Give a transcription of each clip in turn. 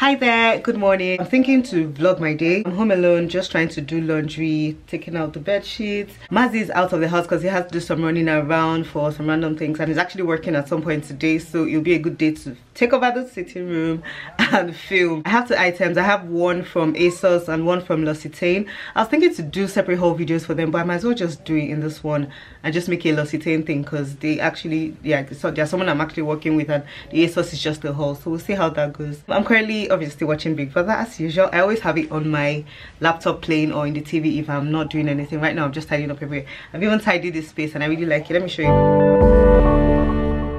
Hi there, good morning. I'm thinking to vlog my day. I'm home alone, just trying to do laundry, taking out the bed sheets. Mazzy is out of the house because he has to do some running around for some random things and he's actually working at some point today so it'll be a good day to take over the sitting room and film. I have two items. I have one from ASOS and one from L'Occitane. I was thinking to do separate haul videos for them but I might as well just do it in this one and just make a L'Occitane thing because they actually, yeah, so there's someone I'm actually working with and the ASOS is just the haul so we'll see how that goes. I'm currently obviously watching Big Brother as usual. I always have it on my laptop playing or in the TV if I'm not doing anything. Right now I'm just tidying up everywhere. I've even tidied this space and I really like it. Let me show you.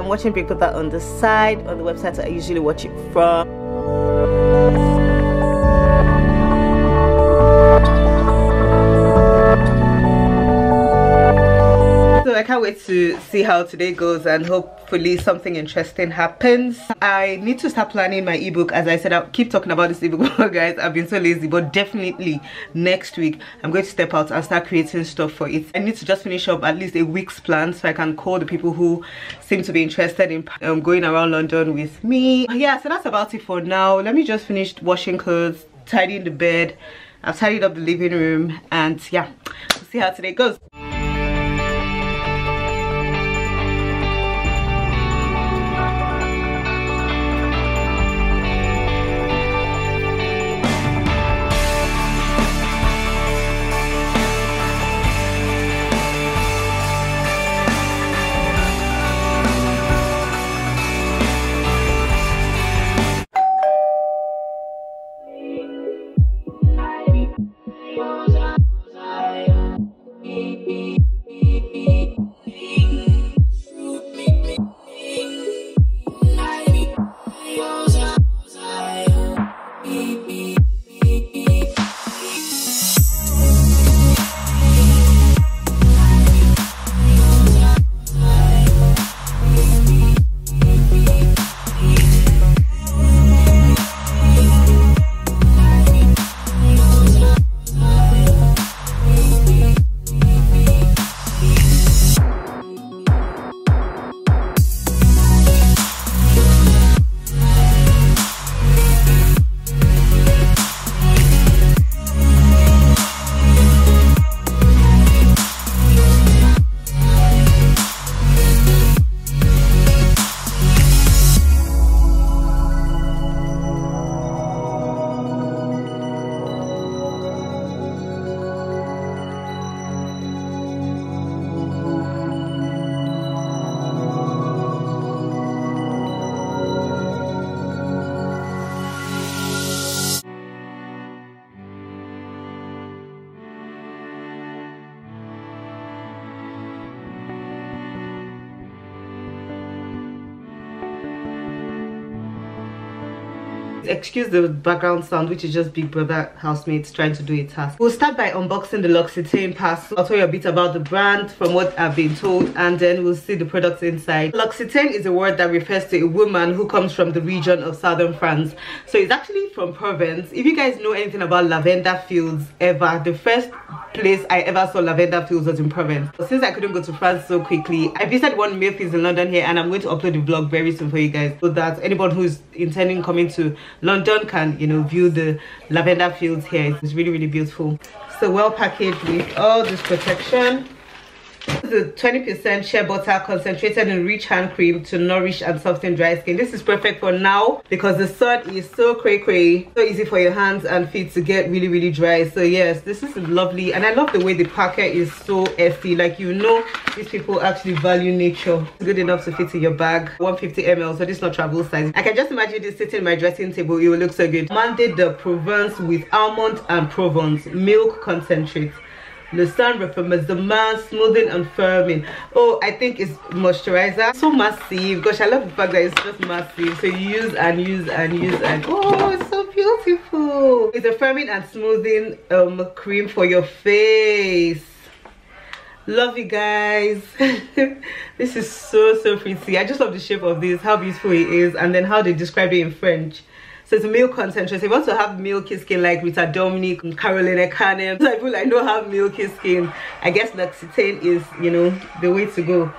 I'm watching Big Brother on the side on the website I usually watch it from. Can't wait to see how today goes and hopefully something interesting happens. I need to start planning my ebook. As I said, I'll keep talking about this ebook, guys. I've been so lazy, but definitely next week I'm going to step out and start creating stuff for it. I need to just finish up at least a week's plan so I can call the people who seem to be interested in um, going around London with me. Yeah, so that's about it for now. Let me just finish washing clothes, tidying the bed. I've tidied up the living room and yeah, we'll see how today goes. yours. Excuse the background sound which is just big brother housemates trying to do a task we'll start by unboxing the l'occitane parcel i'll tell you a bit about the brand from what i've been told and then we'll see the products inside. L'occitane is a word that refers to a woman who comes from the region of southern france. So it's actually from provence. If you guys know anything about lavender fields ever the first place i ever saw lavender fields was in provence. Since i couldn't go to france so quickly i visited one Macy's in london here and i'm going to upload the vlog very soon for you guys. So that anyone who's intending coming to London can, you know, view the lavender fields here. It's really, really beautiful. So well packaged with all this protection the 20% shea butter concentrated in rich hand cream to nourish and soften dry skin. This is perfect for now because the sun is so cray cray. So easy for your hands and feet to get really, really dry. So yes, this is lovely. And I love the way the packet is so earthy. Like you know, these people actually value nature. It's good enough to fit in your bag. 150 ml, so this is not travel size. I can just imagine this sitting in my dressing table. It will look so good. Mandé de Provence with almond and Provence milk concentrate. The sun reformers, the man smoothing and firming. Oh, I think it's moisturizer. So massive. Gosh, I love the fact that it's just massive. So you use and use and use and oh, it's so beautiful. It's a firming and smoothing um cream for your face love you guys this is so so pretty i just love the shape of this how beautiful it is and then how they describe it in french so it's milk concentrate. So if you want to have milky skin like Rita Dominic, Caroline Carnem, so I feel like don't have milky skin. I guess L'Occitane is, you know, the way to go.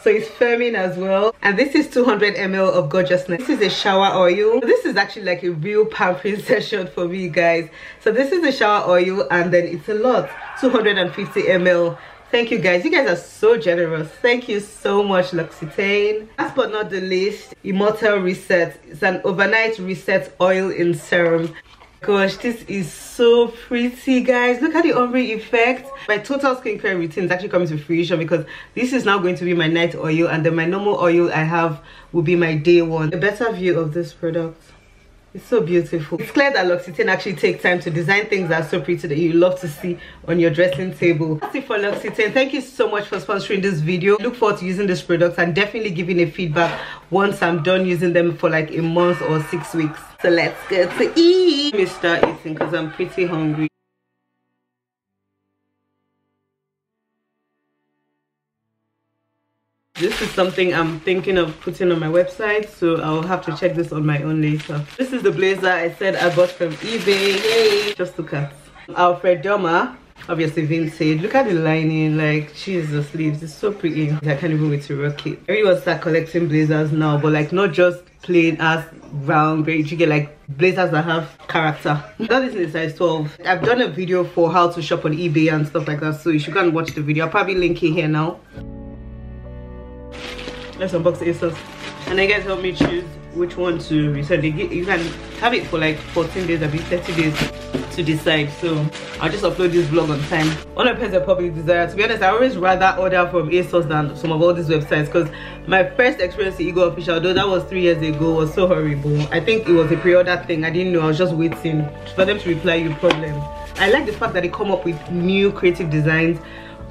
so it's firming as well and this is 200 ml of gorgeousness this is a shower oil this is actually like a real pampering session for me guys so this is the shower oil and then it's a lot 250 ml thank you guys. You guys are so generous. Thank you so much l'occitane. Last but not the least Immortelle reset. It's an overnight reset oil in serum. Gosh this is so pretty guys. Look at the ombre effect. My total skincare routine is actually coming to fruition because this is now going to be my night oil and then my normal oil i have will be my day one. A better view of this product it's so beautiful. It's clear that l'occitane actually takes time to design things that are so pretty that you love to see on your dressing table. That's it for l'occitane. Thank you so much for sponsoring this video. Look forward to using this product and definitely giving a feedback once i'm done using them for like a month or six weeks. So let's get to eat. Start eating because i'm pretty hungry this is something i'm thinking of putting on my website so i'll have to check this on my own later. This is the blazer i said i bought from ebay. Yay! Just look at alfred Doma, obviously vintage. Look at the lining like jesus sleeves it's so pretty. I can't even wait to rock it. I really want to start collecting blazers now but like not just plain ass round great you get like blazers that have character. That is in size 12 i've done a video for how to shop on ebay and stuff like that so you should go and watch the video. I'll probably link it here now let's unbox the ASOS and then guys help me choose which one to resell they get, you can have it for like 14 days or 30 days to decide. So i'll just upload this vlog on time. One of the public desire. To be honest i always rather order from asos than some of all these websites because my first experience with ego official though that was three years ago was so horrible. I think it was a pre-order thing. I didn't know. I was just waiting for them to reply you problem. I like the fact that they come up with new creative designs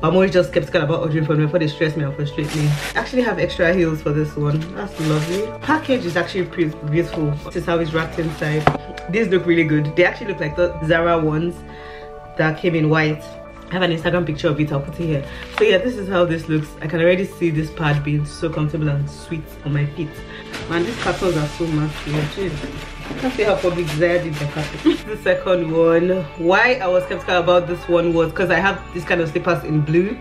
I'm always just skeptical about ordering from them before they stress me and frustrate me. I actually have extra heels for this one. That's lovely. Package is actually pretty beautiful. This is how it's wrapped inside. These look really good. They actually look like the Zara ones that came in white. I have an Instagram picture of it, I'll put it here. So yeah, this is how this looks. I can already see this pad being so comfortable and sweet on my feet. Man, these cartons are so massive. I can't see how Public Desire did the carton. the second one. Why I was skeptical about this one was because I have this kind of slippers in blue.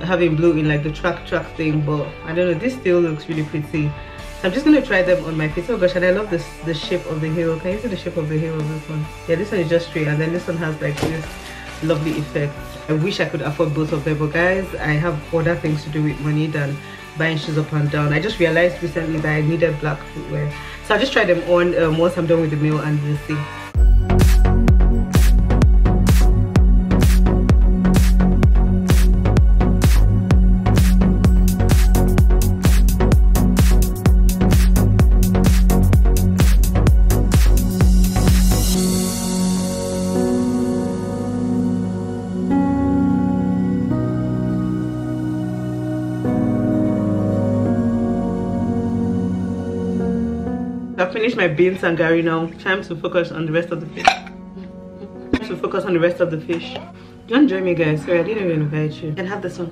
I have in blue in like the track track thing, but I don't know, this still looks really pretty. So I'm just gonna try them on my feet. Oh gosh, and I love this the shape of the heel. Can you see the shape of the heel of this one? Yeah, this one is just straight, and then this one has like this lovely effect. I wish i could afford both of them but guys i have other things to do with money than buying shoes up and down. I just realized recently that i needed black footwear. So i just try them on um, once i'm done with the meal and we'll see I've finished my beans and gari now. Time to focus on the rest of the fish. Time to focus on the rest of the fish. Don't join me guys. Sorry, I didn't even invite you. And have this one.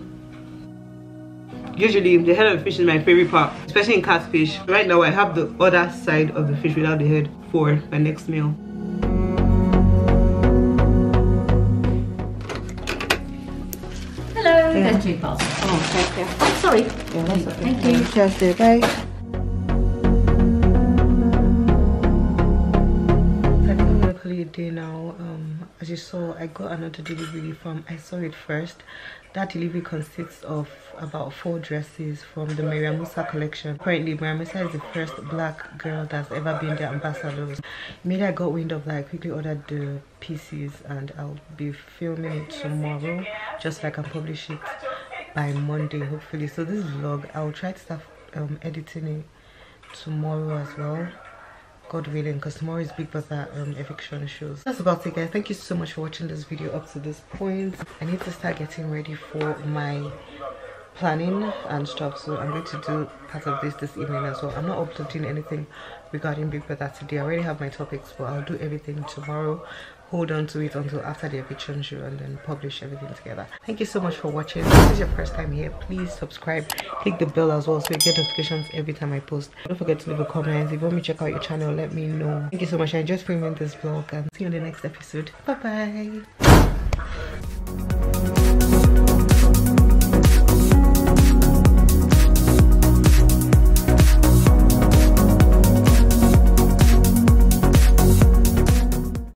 Usually the head of the fish is my favorite part, especially in catfish. Right now I have the other side of the fish without the head for my next meal. Hello, yeah. veggie pasta. Oh, thank you. Oh, sorry. Yeah, that's okay. Thank you. Cheers, bye. Day now. Um as you saw i got another delivery from i saw it first. That delivery consists of about four dresses from the Miriam Musa collection. Currently Miriam Musa is the first black girl that's ever been the ambassador. Maybe i got wind of that i quickly ordered the pieces and i'll be filming it tomorrow just like i can publish it by monday hopefully. So this vlog i'll try to start um, editing it tomorrow as well god willing because tomorrow is big brother um eviction shows. That's about it guys. Thank you so much for watching this video up to this point. I need to start getting ready for my planning and stuff so i'm going to do part of this this evening as well. I'm not uploading anything regarding big brother today. I already have my topics but i'll do everything tomorrow hold on to it until after the eviction show and then publish everything together. Thank you so much for watching. If this is your first time here please subscribe. Click the bell as well so you get notifications every time i post. Don't forget to leave a comment. If you want me to check out your channel let me know. Thank you so much. I just filming this vlog and see you in the next episode. Bye bye